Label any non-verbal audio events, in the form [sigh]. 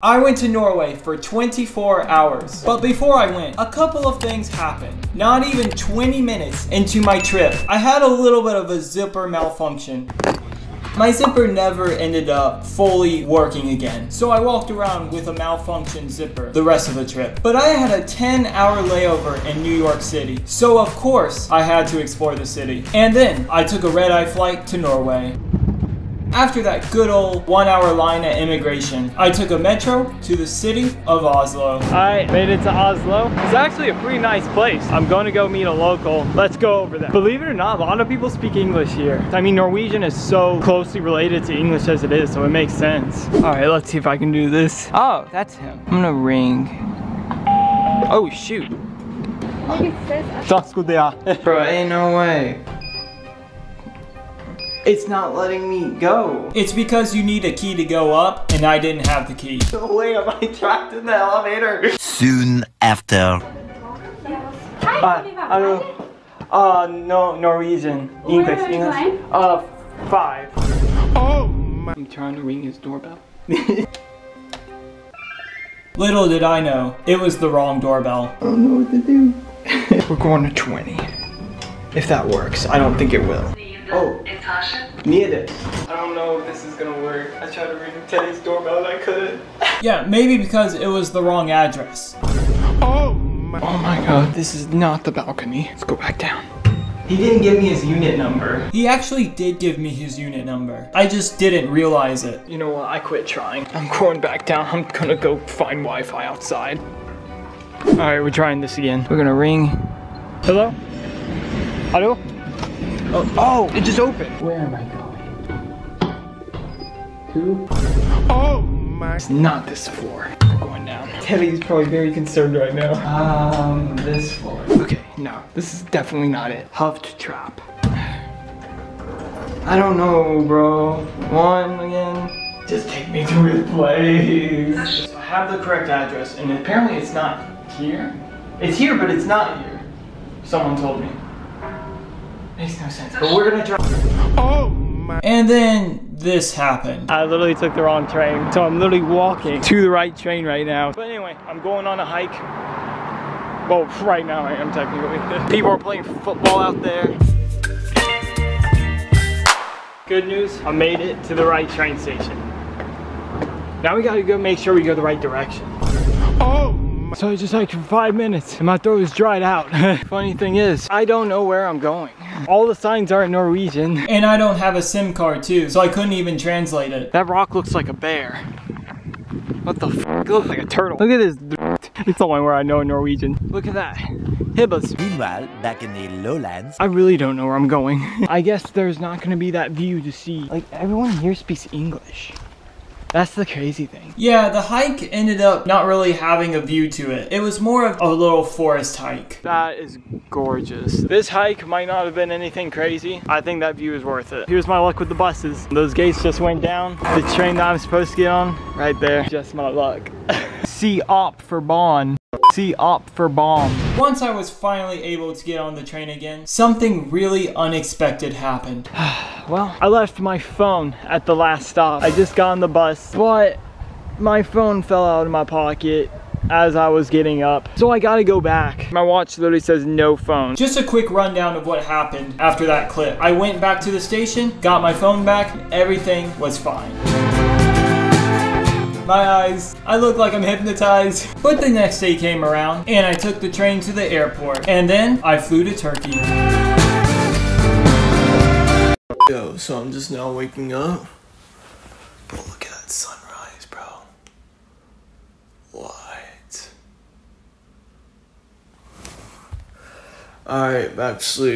I went to Norway for 24 hours. But before I went, a couple of things happened. Not even 20 minutes into my trip, I had a little bit of a zipper malfunction. My zipper never ended up fully working again, so I walked around with a malfunctioned zipper the rest of the trip. But I had a 10 hour layover in New York City, so of course I had to explore the city. And then I took a red eye flight to Norway. After that good old one hour line at immigration, I took a metro to the city of Oslo. I made it to Oslo. It's actually a pretty nice place. I'm going to go meet a local. Let's go over there. Believe it or not, a lot of people speak English here. I mean, Norwegian is so closely related to English as it is, so it makes sense. All right, let's see if I can do this. Oh, that's him. I'm gonna ring. Oh, shoot. Bro, ain't no way. It's not letting me go. It's because you need a key to go up, and I didn't have the key. No way am I trapped in the elevator. Soon after. Uh, hello. Uh, no, Norwegian. English, are you English. going? Uh, five. Oh my. I'm trying to ring his doorbell. [laughs] Little did I know, it was the wrong doorbell. I don't know what to do. We're going to 20. If that works. I don't think it will. Oh. Near this. I don't know if this is gonna work. I tried to ring Teddy's doorbell and I couldn't. yeah, maybe because it was the wrong address. Oh my. oh my god, this is not the balcony. Let's go back down. He didn't give me his unit number. He actually did give me his unit number. I just didn't realize it. You know what? I quit trying. I'm going back down. I'm gonna go find Wi-Fi outside. All right, we're trying this again. We're gonna ring. Hello? Hello? Oh, oh, it just opened. Where am I going? Two? Oh my. It's not this floor. We're going down. Teddy's probably very concerned right now. Um, this floor. Okay, no, this is definitely not it. Huffed trap. I don't know, bro. One again. Just take me to his place. So I have the correct address, and apparently it's not here. It's here, but it's not here. Someone told me. Makes no sense. But we're gonna try. Oh, oh my. And then this happened. I literally took the wrong train. So I'm literally walking to the right train right now. But anyway, I'm going on a hike. Well, right now I am technically. [laughs] People are playing football out there. Good news, I made it to the right train station. Now we gotta go make sure we go the right direction. Oh! So I just hiked for five minutes and my throat is dried out. [laughs] Funny thing is, I don't know where I'm going. All the signs are in Norwegian. And I don't have a SIM card too, so I couldn't even translate it. That rock looks like a bear. What the f? It looks like a turtle. Look at this. It's the only word I know in Norwegian. Look at that. Hibbas. Meanwhile, back in the lowlands. I really don't know where I'm going. [laughs] I guess there's not gonna be that view to see. Like everyone here speaks English. That's the crazy thing. Yeah, the hike ended up not really having a view to it. It was more of a little forest hike. That is gorgeous. This hike might not have been anything crazy. I think that view is worth it. Here's my luck with the buses. Those gates just went down. The train that I'm supposed to get on, right there. Just my luck. C op for Bond. C op for bomb. Once I was finally able to get on the train again, something really unexpected happened. Well, I left my phone at the last stop. I just got on the bus, but my phone fell out of my pocket as I was getting up. So I gotta go back. My watch literally says no phone. Just a quick rundown of what happened after that clip. I went back to the station, got my phone back, everything was fine. My eyes, I look like I'm hypnotized. But the next day came around and I took the train to the airport. And then I flew to Turkey. Yo, so I'm just now waking up. Bro, look at that sunrise, bro. What? Alright, back to sleep.